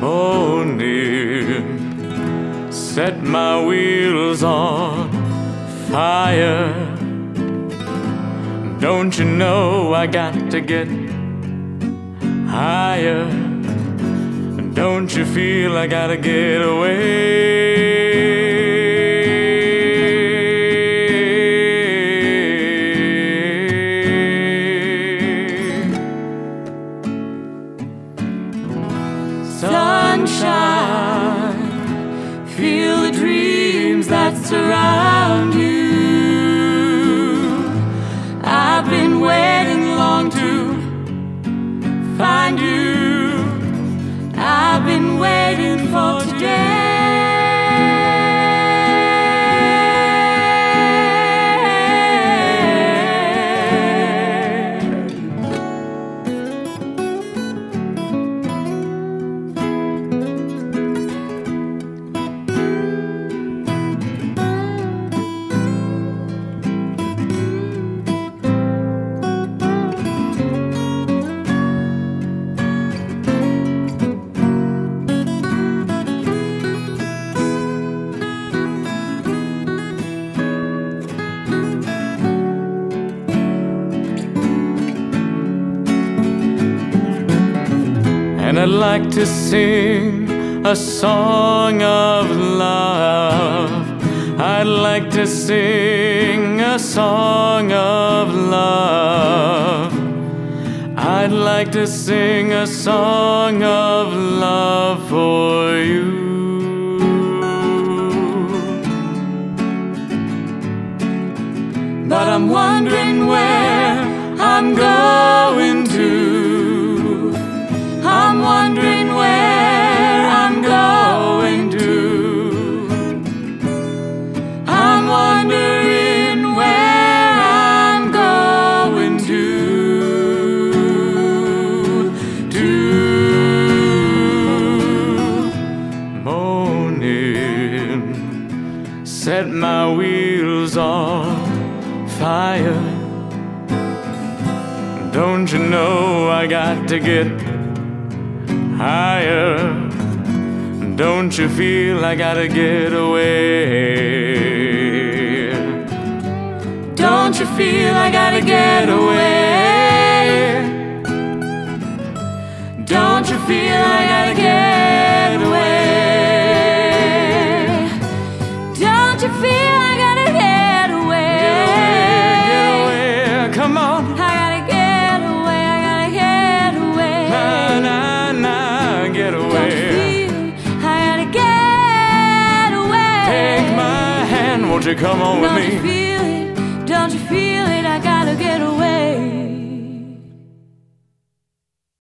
morning set my wheels on fire. Don't you know I got to get higher? Don't you feel I gotta get away? Feel the dreams that surround you. And I'd like to sing a song of love. I'd like to sing a song of love. I'd like to sing a song of love for you. But I'm wondering where I'm going to. Morning, set my wheels on fire. Don't you know I got to get higher. Don't you feel I gotta get away? Don't you feel I gotta get away? Don't you feel you come on with Don't you come on with me?